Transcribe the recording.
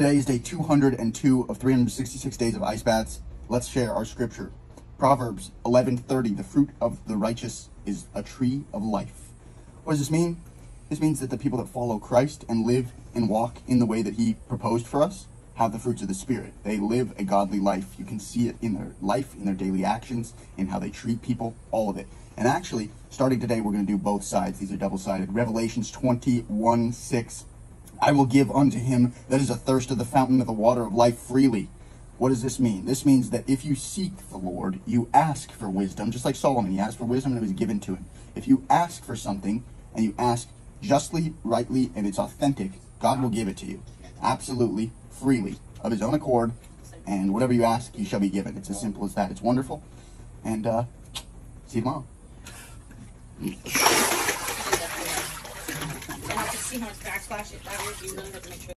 Today is day 202 of 366 days of ice baths. Let's share our scripture. Proverbs 11:30 The fruit of the righteous is a tree of life. What does this mean? This means that the people that follow Christ and live and walk in the way that he proposed for us have the fruits of the spirit. They live a godly life. You can see it in their life, in their daily actions, in how they treat people, all of it. And actually, starting today, we're going to do both sides. These are double-sided. Revelations 21, 6. I will give unto him that is athirst of the fountain of the water of life freely. What does this mean? This means that if you seek the Lord, you ask for wisdom, just like Solomon. He asked for wisdom and it was given to him. If you ask for something and you ask justly, rightly, and it's authentic, God will give it to you. Absolutely, freely, of his own accord. And whatever you ask, you shall be given. It's as simple as that. It's wonderful. And uh, see you tomorrow. See how it's backsplash it that way, you really have to make sure.